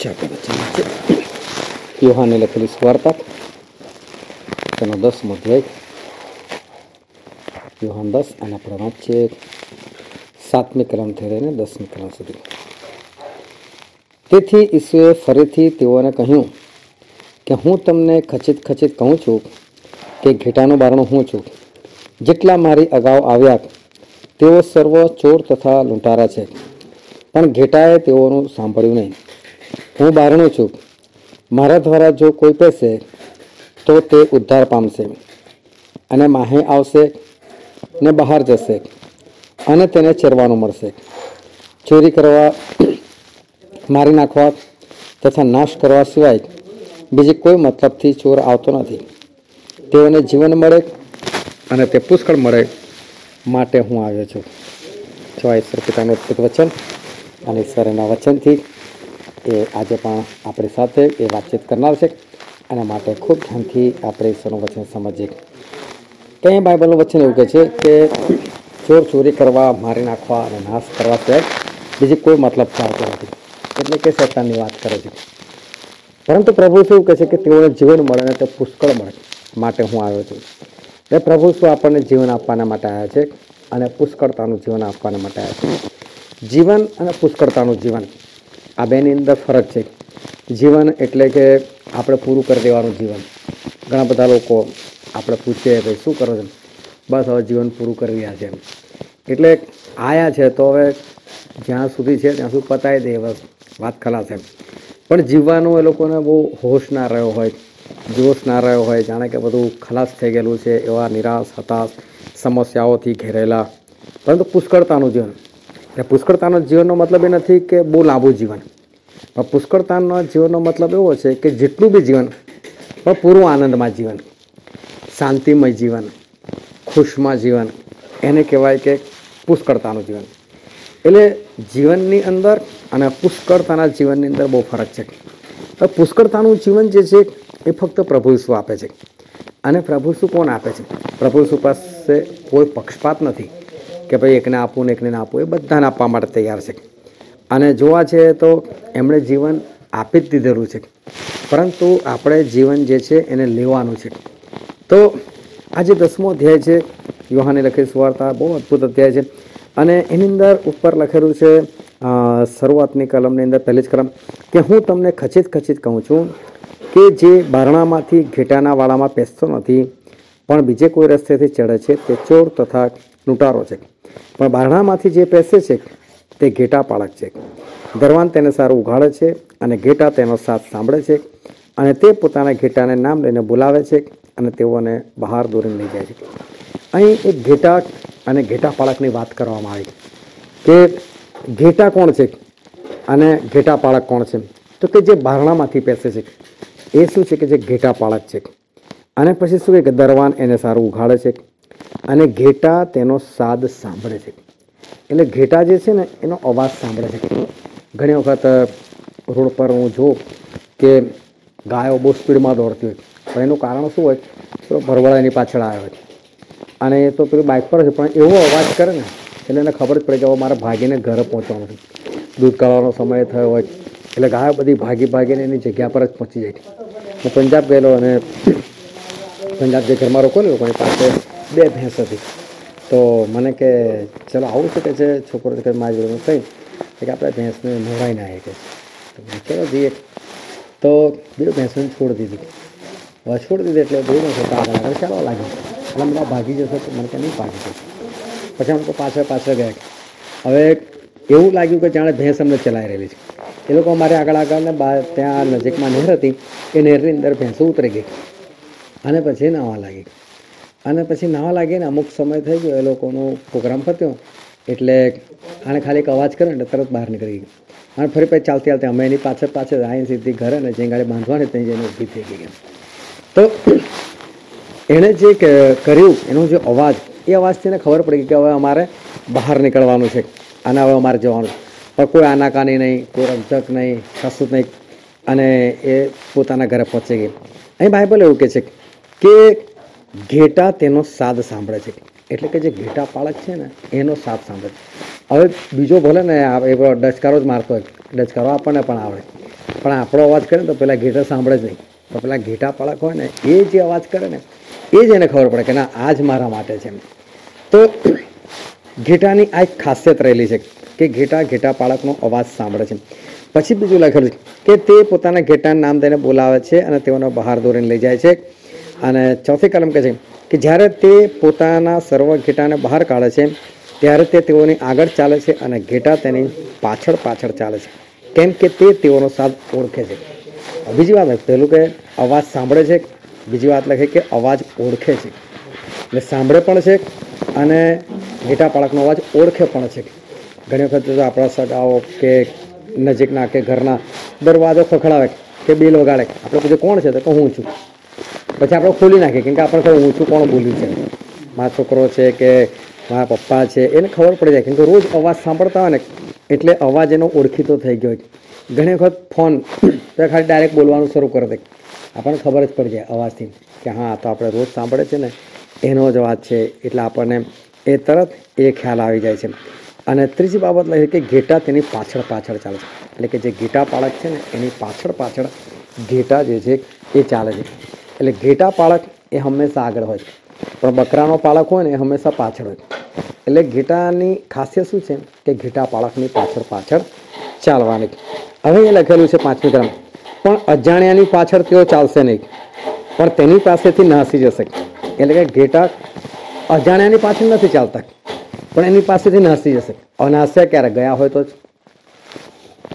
છે યોહાને લખેલી સ્વાર્તા તેનો દસમો અધ્યાય યોહાન દસ અને આપણે વાંચીએ સાતમી કલમથી રહીને દસમી કલમ સુધી તેથી ઈસુએ ફરીથી તેઓને કહ્યું કે હું તમને ખચિત ખચિત કહું છું કે ઘેટાનું બારણું હું છું. જેટલા મારી અગાઉ આવ્યા તેઓ સર્વ ચોર તથા લૂંટારા છે. પણ ઘેટાએ તેઓનું સાંભળ્યું નહીં. હું બારણો છું. મારા દ્વારા જો કોઈ પેસે તો તે ઉદ્ધાર પામશે અને માહે આવશે ને બહાર જશે અને તેને ચેરવાનું મળશે. ચોરી કરવા, મારી નાખવા તથા નાશ કરવા સિવાય બીજી કોઈ મતલબથી ચોર આવતો નથી. તેઓને જીવન મળે અને તે પુષ્કળ મળે માટે હું આવ્યો છું. આ ઈશ્વર પિતાનું અદભુત વચન અને ઈશ્વરના વચનથી એ આજે પણ આપણી સાથે એ વાતચીત કરનાર છે. એના માટે ખૂબ ધ્યાનથી આપણે ઈશ્વરનું વચન સમજીએ. કંઈ બાઇબલનું વચન એવું કહે છે કે ચોર ચોરી કરવા, મારી નાખવા અને નાશ કરવા સિવાય બીજી કોઈ મતલબ ચાલતો નથી. એટલે કે શૈતાનની વાત કરે છે. પરંતુ પ્રભુ શું કહે છે કે તેઓને જીવન મળે અને તે પુષ્કળ મળે માટે હું આવ્યો છું. એટલે પ્રભુ શું આપણને જીવન આપવાના માટે આવ્યા છે? અને પુષ્કળતાનું જીવન આપવાના માટે આવ્યા છે. જીવન અને પુષ્કળતાનું જીવન. આ બેની અંદર ફરક છે. જીવન એટલે કે આપણે પૂરું કરી દેવાનું જીવન. ઘણા બધા લોકો આપણે પૂછીએ કે શું કરો છો? બસ હવે જીવન પૂરું કરી રહ્યા છે એટલે આયા છે તો હવે જ્યાં સુધી છે ત્યાં સુધી પતાવી દે બસ વાત ખલાસ એમ. પણ જીવવાનો એ લોકોને બહુ હોશ ના રહ્યો હોય, જોશ ના રહ્યો હોય, જાણે કે બધું ખલાસ થઈ ગયેલું છે, એવા નિરાશ, હતાશ, સમસ્યાઓથી ઘેરેલા પરંતુ પુષ્કળતાનું જીવન. એટલે પુષ્કળતાનો જીવનનો મતલબ એ નથી કે બહુ લાંબુ જીવન. પણ પુષ્કળતાનો જીવનનો મતલબ એવો છે કે જેટલું બી જીવન, પણ પૂરું આનંદમાં જીવન, શાંતિમય જીવન, ખુશમાં જીવન, એને કહેવાય કે પુષ્કળતાનું જીવન. એટલે જીવનની અંદર અને પુષ્કળતાના જીવનની અંદર બહુ ફરક છે. તો પુષ્કળતાનું જીવન જે છે એ ફક્ત પ્રભુ શું આપે છે. અને પ્રભુ શું કોણ આપે છે? પ્રભુ શું પાસે કોઈ પક્ષપાત નથી. કે ભાઈ એકને આપવું ને એકને આપવું, એ બધાને આપવા માટે તૈયાર છે. અને જોવા છે તો એમણે જીવન આપી જ દીધેલું છે. પરંતુ આપણે જીવન જે છે એને લેવાનું છે. તો આ જે દસમો અધ્યાય છે, યુહાને લખેલી સુવાર્તા, બહુ અદ્ભુત અધ્યાય છે. અને એની અંદર ઉપર લખેલું છે શરૂઆતની કલમની અંદર પહેલી જ કલમ, કે હું તમને ખચિત ખચિત કહું છું કે જે બારણામાંથી ઘેટાના વાળામાં પેસતો નથી, પણ બીજે કોઈ રસ્તેથી ચડે છે, તે ચોર તથા લૂંટારો છે. પણ બારણામાંથી જે પેસે છે, તે ઘેટા પાળક છે. દરવાન તેને સારું ઉઘાડે છે અને ઘેટા તેનો સાથ સાંભળે છે અને તે પોતાના ઘેટાને નામ લઈને બોલાવે છે અને તેઓને બહાર દોરીને લઈ જાય છે. અહીં એક ઘેટા અને ઘેટા પાળકની વાત કરવામાં આવી કે ઘેટા કોણ છે અને ઘેટા પાળક કોણ છે. તો કે જે બારણામાંથી પેસે છે, એ શું છે કે જે ઘેટા પાળક છે. અને પછી શું કે દરવાન એને સારું ઉઘાડે છે અને ઘેટા તેનો સાદ સાંભળે છે. એટલે ઘેટા જે છે ને, એનો અવાજ સાંભળે છે. ઘણી વખત રોડ પર હું જોઉં કે ગાયો બહુ સ્પીડમાં દોડતી હોય. પણ એનું કારણ શું હોય? તો ભરવાડા એની પાછળ આવ્યો હોય અને એ તો પેલું બાઇક પર છે, પણ એવો અવાજ કરે ને, એટલે એને ખબર જ પડે કે મારે ભાગીને ઘરે પહોંચવાનું છે. દૂધ કાઢવાનો સમય થયો હોય. એટલે ગાયો બધી ભાગી ભાગીને એની જગ્યા પર જ પહોંચી જાય છે. હું પંજાબ ગયેલો અને પંજાબ જે ઘરમાં રોકો ને પાસે બે ભેંસ હતી. તો મને કે, ચલો, આવું છે કે છે છોકરો કે મારી જોડે કંઈ કે આપણે ભેંસને મોડાઈ ના કે. તો ચલો, જઈએ. તો બીજું ભેંસોને છોડી દીધી. હવે છોડી દીધી એટલે બહુ નથી આગળ આગળ ચાલવા લાગ્યું. એટલે મને ભાગી જશે તો મને કે નહીં ભાગી જશે. પછી અમે તો પાછળ પાછળ ગયા. હવે એવું લાગ્યું કે જાણે ભેંસ અમને ચલાવી રહેલી છે. એ લોકો અમારે આગળ આગળ ને બહાર ત્યાં નજીકમાં નહેર હતી. એ નહેરની અંદર ભેંસો ઉતરી ગઈ. અને પછી નાવા લાગી. અને પછી નાવા લાગે ને, અમુક સમય થઈ ગયો, એ લોકોનો પ્રોગ્રામ પત્યો, એટલે આણે ખાલી એક અવાજ કર્યો ને તરત બહાર નીકળી ગઈ અને ફરી પછી ચાલતી ચાલતી અમે એની પાછળ પાછળ અહીં સીધી ઘરે ને, જે ગાડી બાંધવાની ત્યાં જઈને ઊભી થઈ ગઈ તો એણે જે કર્યું, એનો જે અવાજ, એ અવાજથી એને ખબર પડી કે હવે અમારે બહાર નીકળવાનું છે, અને હવે અમારે જવાનું પણ કોઈ આનાકાની નહીં, કોઈ રમઝક નહીં, કશું નહીં, અને એ પોતાના ઘરે પહોંચી ગઈ. અહીં બાઇબલ એવું કહે છે કે ઘેટા તેનો સાદ સાંભળે છે. એટલે કે જે ઘેટા પાળક છે ને, એનો સાદ સાંભળે છે. હવે બીજો ભલે ને એવો ડચકારો જ મારતો હોય. ડચકારો આપણને પણ આવડે. પણ આપણો અવાજ કરે ને તો પેલા ઘેટા સાંભળે જ નહીં. તો પેલા ઘેટા પાળક હોય ને, એ જે અવાજ કરે ને, એ જ એને ખબર પડે કે ના, આ જ મારા માટે છે તો ઘેટાની આ એક ખાસિયત રહેલી છે કે ઘેટા ઘેટા પાળકનો અવાજ સાંભળે છે. પછી બીજું લખેલું છે કે તે પોતાના ઘેટાનું નામ દઈને બોલાવે છે અને તેઓને બહાર દોરીને લઈ જાય છે. અને ચોથી કલમ કહે છે કે જ્યારે તે પોતાના સર્વ ઘેટાને બહાર કાઢે છે, ત્યારે તે તેઓની આગળ ચાલે છે અને ઘેટા તેની પાછળ પાછળ ચાલે છે. કેમ કે તે તેઓનો સાથ ઓળખે છે. બીજી વાત પહેલું કે અવાજ સાંભળે છે, બીજી વાત લખે કે અવાજ ઓળખે છે. એટલે સાંભળે પણ છે અને ઘેટા પાળકનો અવાજ ઓળખે પણ છે. ઘણી વખત આપણા સગાઓ કે નજીકના કે ઘરના દરવાજો ખખડાવે કે બિલ વગાડે આપણે પૂછે, કોણ છે? તો હું છું. પછી આપણે ખોલી નાખીએ, કેમ કે આપણે ખબર ઓછું કોણ બોલ્યું છે? મારા છોકરો છે કે મારા પપ્પા છે, એને ખબર પડી જાય, કેમ કે રોજ અવાજ સાંભળતા હોય ને, એટલે અવાજ એનો ઓળખીતો થઈ ગયો છે ઘણી વખત ફોન ખાલી ડાયરેક્ટ બોલવાનું શરૂ કરી દે. આપણને ખબર જ પડી જાય અવાજથી, કે હા, તો આપણે રોજ સાંભળે છે ને, એનો જ અવાજ છે, એટલે આપણને એ તરત એ ખ્યાલ આવી જાય છે. અને ત્રીજી બાબત લઈએ કે ઘેટા તેની પાછળ પાછળ ચાલે છે. એટલે કે જે ઘેટા પાળક છે ને, એની પાછળ પાછળ ઘેટા જે છે એ ચાલે છે. એટલે ઘેટા પાળક એ હંમેશા આગળ હોય પણ બકરાનો પાળક હોય ને એ હંમેશા પાછળ હોય એટલે ઘેટાની ખાસિયત શું છે? કે ઘેટા પાળકની પાછળ પાછળ ચાલવાની હવે એ લખેલું છે પાંચમી ક્રમ પણ અજાણ્યાની પાછળ તેઓ ચાલશે નહીં. પણ તેની પાસેથી નાસી જશે. એટલે કે ઘેટા અજાણ્યાની પાછળ નથી ચાલતા. પણ એની પાસેથી નાસી જશે. હવે નાસ્યા ક્યારે? ગયા હોય તો જ.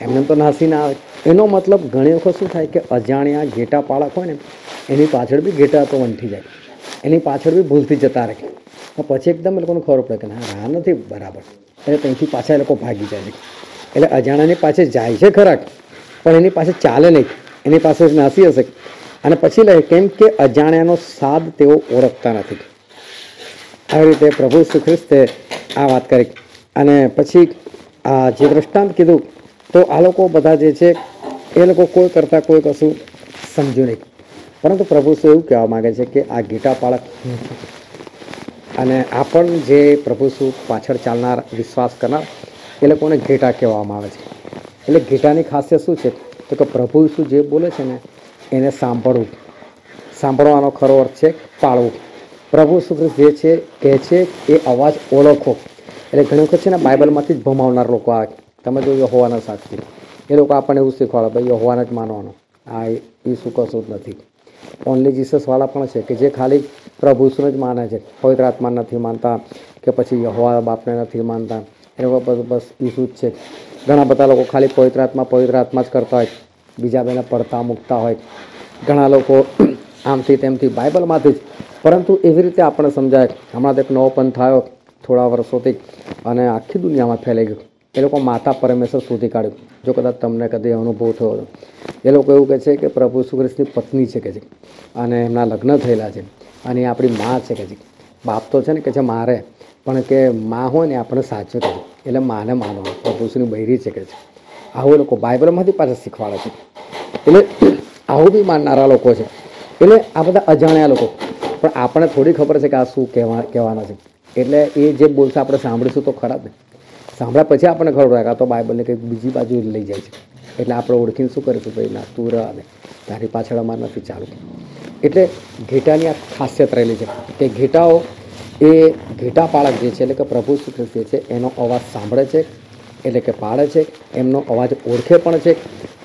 એમને તો નાસી ના આવે. એનો મતલબ ઘણી વખત શું થાય કે અજાણ્યા ઘેટા પાળક હોય ને એની પાછળ બી ઘેટા તો વંઠી જાય. એની પાછળ બી ભૂલથી જતા રહે. પછી એકદમ એ લોકોને ખબર પડે કે ના, રાહ નથી, બરાબર. એટલે ત્યાંથી પાછા એ લોકો ભાગી જાય છે. એટલે અજાણ્યાની પાસે જાય છે ખરાક પણ એની પાસે ચાલે નહીં. એની પાસે નાસી હશે. અને પછી લે, કેમ કે અજાણ્યાનો સાદ તેઓ ઓળખતા નથી. આવી રીતે પ્રભુ શ્રી ખ્રિસ્તે આ વાત કરી. અને પછી આ જે દ્રષ્ટાંત કીધું, તો આ લોકો બધા જે છે, એ લોકો કોઈ કરતાં કોઈ કશું સમજ્યું નહીં. પરંતુ પ્રભુ શું એવું કહેવા માગે છે કે આ ગીટા પાળક અને આ પણ જે પ્રભુ શું પાછળ ચાલનાર વિશ્વાસ કરનાર, એ લોકોને ઘેટા કહેવામાં આવે છે. એટલે ઘેટાની ખાસિયત શું છે? તો કે પ્રભુ શું જે બોલે છે ને, એને સાંભળવું. સાંભળવાનો ખરો અર્થ છે પાળવું. પ્રભુ સુખ્રિસ્ત જે છે, કહે છે, એ અવાજ ઓળખો. એટલે ઘણી વખત છે ને બાઇબલમાંથી જ ભમાવનાર લોકો આવે. તમે જો યહોવાના સાક્ષી. એ લોકો આપણને એવું શીખવાડે, ભાઈ, યહોવાને જ માનવાનો. આ એ શું કશું જ નથી. ઓનલી જીસસવાળા પણ છે કે જે ખાલી પ્રભુ ઈસુને જ માને છે. પવિત્ર આત્મા નથી માનતા કે પછી યહોવા બાપને નથી માનતા. એવા બધું બસ ઈસુ જ છે. ઘણા બધા લોકો ખાલી પવિત્ર આત્મા પવિત્ર આત્મા જ કરતા હોય. બીજા બેને પડતા, મૂકતા હોય. ઘણા લોકો આમથી તેમથી બાઇબલમાંથી જ. પરંતુ એવી રીતે આપણે સમજાય. હમણાં તો એક નવો પંથ થયો થોડા વર્ષોથી અને આખી દુનિયામાં ફેલાઈ ગયું. એ લોકો માતા પરમેશ્વર શોધી કાઢ્યું. જો કદાચ તમને કદી અનુભવ થયો હતો એ લોકો એવું કહે છે કે પ્રભુ ઈસુ પત્ની છે કે છે. અને એમના લગ્ન થયેલા છે. અને એ આપણી મા છે કે છે. બાપ તો છે ને કે છે મારે. પણ કે મા હોય ને આપણે સાચું કહે. એટલે માને માનવાનું પ્રભુ ઈસુની બૈરી છે કે છે. આવું લોકો બાઇબલમાંથી પાછા શીખવાડે છે. એટલે આવું બી માનનારા લોકો છે. એટલે આ બધા અજાણ્યા લોકો. પણ આપણને થોડી ખબર છે કે આ શું કહેવા કહેવાના છે. એટલે એ જે બોલશે, આપણે સાંભળીશું તો ખરાબ ને સાંભળ્યા પછી આપણને ખબર પડે કાં તો બાઇબલને કંઈક બીજી બાજુ લઈ જાય છે. એટલે આપણે ઓળખીને શું કરીશું? ભાઈ ના તું રહ ને તારી પાછળ અમારે નથી ચાલુ. એટલે ઘેટાની આ ખાસિયત રહેલી છે કે ઘેટાઓ એ ઘેટા પાળક જે છે, એટલે કે પ્રભુ શ્રી જે છે, એનો અવાજ સાંભળે છે, એટલે કે પાળે છે, એમનો અવાજ ઓળખે પણ છે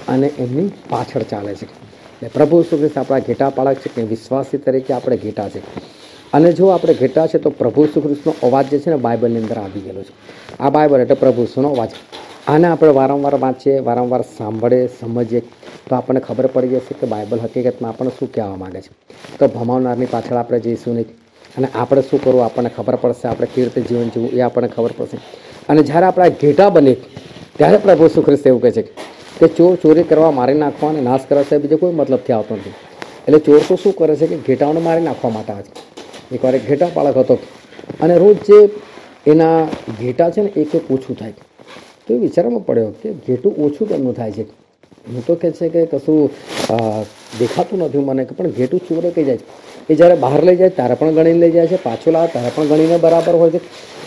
અને એમની પાછળ ચાલે છે. એટલે પ્રભુ શ્રી આપણા ઘેટા પાળક છે કે વિશ્વાસી તરીકે આપણે ઘેટા છે. અને જો આપણે ઘેટા છે તો પ્રભુ શ્રીકૃષ્ણનો અવાજ જે છે ને બાઇબલની અંદર આવી ગયેલો છે. આ બાઇબલ એટલે પ્રભુ શ્રીનો અવાજ. આને આપણે વારંવાર વાંચીએ, વારંવાર સાંભળીએ, સમજીએ, તો આપણને ખબર પડી જશે કે બાઇબલ હકીકતમાં આપણને શું કહેવા માગે છે. તો ભમાવનારની પાછળ આપણે જઈશું નહીં. અને આપણે શું કરવું આપણને ખબર પડશે, આપણે કેવી રીતે જીવન જીવવું એ આપણને ખબર પડશે. અને જ્યારે આપણા ઘેટા બને, ત્યારે પ્રભુ શું એવું કહે છે કે ચોર ચોરી કરવા મારી નાખવા અને નાશ કરવા સિવાય બીજો કોઈ મતલબથી આવતો નથી. એટલે ચોર તો શું કરે છે કે ઘેટાઓને મારી નાખવા માટે આવે છે. એકવાર એક ઘેટા પાળક હતો. અને રોજ જે એના ઘેટા છે ને, એક એક ઓછું થાય તો એ વિચારમાં પડ્યો કે ઘેટું ઓછું કેમનું થાય છે? હું તો કહે છે કે કશું દેખાતું નથી મને કે પણ ઘેટું ચોરે કહી જાય છે? એ જ્યારે બહાર લઈ જાય, ત્યારે પણ ગણીને લઈ જાય છે, પાછો લાવે, ત્યારે પણ ગણીને બરાબર હોય છે.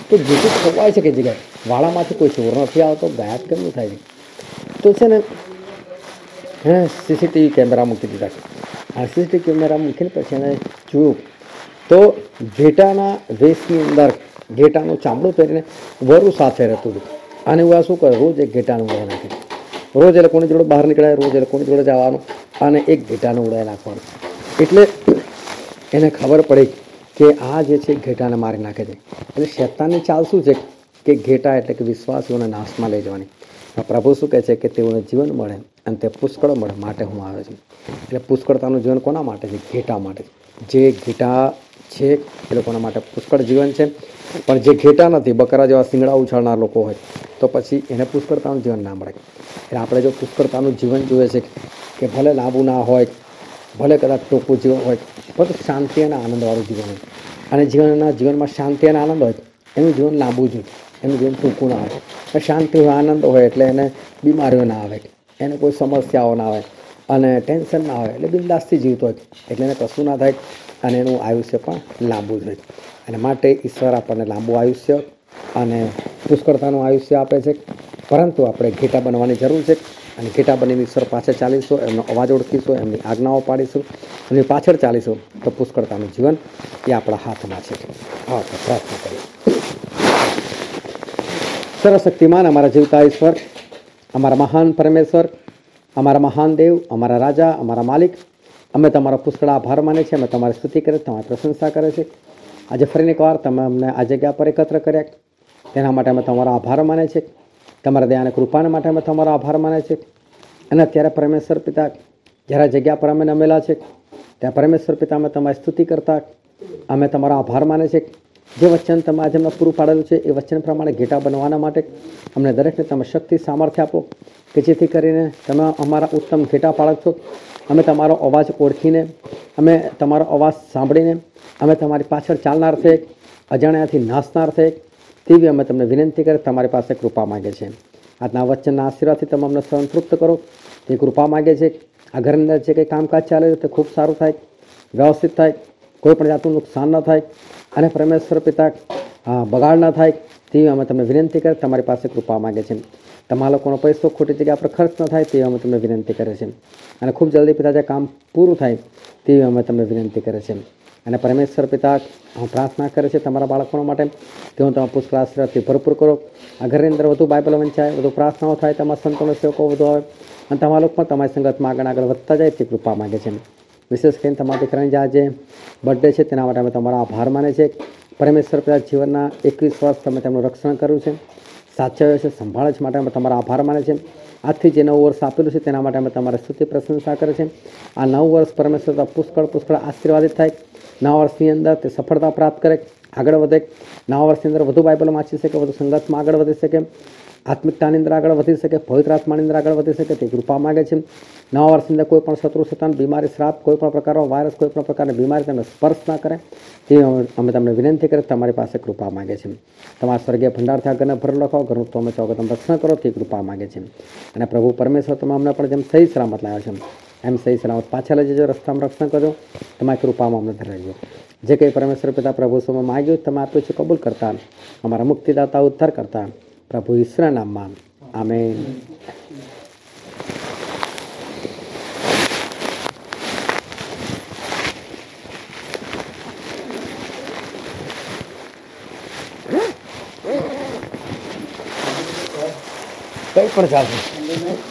તો ઘેટું ખવાય છે કે જગ્યાએ? વાળામાંથી કોઈ ચોર નથી આવતો, ગાયબ કેમનું થાય છે? તો છે ને એણે સીસીટીવી કેમેરા મૂકી દીધા આ સીસીટીવી કેમેરા મૂકીને પછી એને જોયું. તો ઘેટાના વેશની અંદર ઘેટાનું ચામડું પહેરીને વરુ સાથે રહેતું હતું. અને હું આ શું કરે રોજ એક ઘેટાનું ઉડાવી નાખ્યું રોજ એ લોકોની જોડે બહાર નીકળાય, રોજ એ લોકોની જોડે જવાનું અને એક ઘેટાનું ઉડાવી નાખવાનું. એટલે એને ખબર પડી કે આ જે છે ઘેટાને મારી નાખે છે. એટલે શેતાનની ચાલ શું છે? કે ઘેટા એટલે કે વિશ્વાસીઓને નાશમાં લઈ જવાની. પ્રભુ શું કહે છે? કે તેઓને જીવન મળે અને તે પુષ્કળ મળે માટે હું આવ્યો છું. એટલે પુષ્કળતાનું જીવન કોના માટે છે? ઘેટા માટે જે ઘેટા છે, એ લોકોના માટે પુષ્કળ જીવન છે. પણ જે ઘેટા નથી, બકરા જેવા શિંગડા ઉછાળનાર લોકો હોય, તો પછી એને પુષ્કળતાનું જીવન ના મળે. એટલે આપણે જો પુષ્કળતાનું જીવન જોઈએ છે કે ભલે લાંબુ ના હોય, ભલે કદાચ ટૂંકું જીવન હોય, પરંતુ શાંતિ અને આનંદવાળું જીવન હોય. અને જીવનના જીવનમાં શાંતિ અને આનંદ હોય, એનું જીવન લાંબુ જોઈએ એનું જીવન ટૂંકું ના હોય. શાંતિ હોય, આનંદ હોય, એટલે એને બીમારીઓ ના આવે, એને કોઈ સમસ્યાઓ ના આવે, અને ટેન્શન ના આવે, એટલે બિંદાસથી જીવતો હોય, એટલે એને કશું ના થાય. અને એનું આયુષ્ય પણ લાંબુ જ હોય. અને માટે ઈશ્વર આપણને લાંબુ આયુષ્ય અને પુષ્કળતાનું આયુષ્ય આપે છે. પરંતુ આપણે ઘેટા બનવાની જરૂર છે અને ઘેટા બનીને ઈશ્વર પાછળ ચાલીશું, એમનો અવાજ ઓળખીશું, એમની આજ્ઞાઓ પાડીશું અને પાછળ ચાલીશું, તો પુષ્કળતાનું જીવન એ આપણા હાથમાં છે. હા પ્રાર્થના કરીએ. સર્વશક્તિમાન અમારા જીવતા ઈશ્વર, અમારા મહાન પરમેશ્વર, અમારા મહાન દેવ, અમારા રાજા, અમારા માલિક અમે તમારો પુષ્કળ આભાર માને છે અમે તમારી સ્તુતિ કરે તમારી પ્રશંસા કરે છે આજે ફરીને એકવાર તમે અમને આ જગ્યા પર એકત્ર કર્યા. તેના માટે અમે તમારો આભાર માને છે તમારા દયાને કૃપાના માટે અમે તમારો આભાર માને છે અને અત્યારે પરમેશ્વર પિતા જ્યારે જગ્યા પર અમે નમેલા છે ત્યાં પરમેશ્વર પિતા અમે તમારી સ્તુતિ કરતા. અમે તમારો આભાર માને છે જે વચન તમે આજે અમને પૂરું પાડેલું છે, એ વચન પ્રમાણે ઘેટા બનવાના માટે અમને દરેકને તમે શક્તિ, સામર્થ્ય આપો કે જેથી કરીને તમે અમારા ઉત્તમ ઘેટા પાળક છો. અમે તમારો અવાજ ઓળખીને, અમે તમારો અવાજ સાંભળીને, અમે તમારી પાછળ ચાલનાર છે, અજાણ્યાથી નાસનાર છે, તેવી અમે તમને વિનંતી કરી, તમારી પાસે કૃપા માગે છે. આજના વચનના આશીર્વાદથી તમે અમને સંતૃપ્ત કરો. તે કૃપા માગે છે. આ ઘરની અંદર જે કંઈ કામકાજ ચાલે છે, તે ખૂબ સારું થાય, વ્યવસ્થિત થાય, કોઈ પણ જાતનું નુકસાન ન થાય અને પરમેશ્વર પિતા બગાડ ન થાય. તેવી અમે તમને વિનંતી કરે, તમારી પાસે કૃપા માગે છે. તમારા લોકોનો પૈસો ખોટી જગ્યા પર ખર્ચ ન થાય તેવી અમે તમને વિનંતી કરે છે અને ખૂબ જલ્દી પિતા, જે કામ પૂરું થાય તેવી અમે તમને વિનંતી કરે છે અને પરમેશ્વર પિતા, હું પ્રાર્થના કરે છે તમારા બાળકો માટે. તેઓ હું તમે પુષ્કળ આશીર્વાદથી ભરપૂર કરો. આ ઘરની અંદર વધુ બાઇબલ વંચાય, વધુ પ્રાર્થનાઓ થાય, તમારા સંતોનો સેવકો વધુ આવે. અને તમારા લોકો પણ તમારી સંગતમાં આગળ આગળ વધતા જાય તે કૃપા માગે છે. વિશેષ કરીને તમારા દીકરાની જે આજે બર્થડે છે, તેના માટે અમે તમારો આભાર માને છે પરમેશ્વર પિતા જીવનના એકવીસ વર્ષ તમે તેમનું રક્ષણ કર્યું છે. સાચવ્યો છે સંભાળે છે માટે અમે તમારો આભાર માને છે. આજથી જે નવું વર્ષ આપેલું છે તેના માટે અમે તમારી સ્તુતિ, પ્રશંસા કરે છે આ નવું વર્ષ પરમેશ્વર પુષ્કળ પુષ્કળ આશીર્વાદિત થાય. નવા વર્ષની અંદર તે સફળતા પ્રાપ્ત કરે. આગળ વધે. નવા વર્ષની અંદર વધુ બાઇબલ વાંચી શકે, વધુ સંઘર્ષમાં આગળ વધી શકે. આત્મિકતાની અંદર આગળ વધી શકે, પવિત્ર આત્માની અંદર આગળ વધી શકે, તે કૃપા માગે છે. નવા વર્ષની અંદર કોઈ શત્રુ, શતાન, બીમારી, શ્રાપ, કોઈ પણ પ્રકારનો વાયરસ, કોઈ પણ પ્રકારની બીમારી તમને સ્પર્શ ના કરે, તે અમે તમને વિનંતી કરે તમારી પાસે કૃપા માગે છે. તમારા સ્વર્ગીય ભંડારથી આગળને ભર લખો, ઘરનું તમે ચોક તમે રક્ષણ કરો, તે કૃપા માગે છે. અને પ્રભુ પરમેશ્વર, તમે અમને પણ જેમ સહી સલામત લાવ્યા છે, એમ સહી સલામત પાછા લઈ જજો, રસ્તામાં રક્ષણ કરજો, તમારી કૃપામાં અમને ધરાવજો જે કંઈ પરમેશ્વર પિતા પ્રભુ સમય માગ્યું તમે આપ્યું છે, કબૂલ કરતા, અમારા મુક્તિદાતા ઉદ્ધાર કરતા પ્રભુ ઈશ્વરના નામમાં. આમેન. કંઈ પણ ચાલશે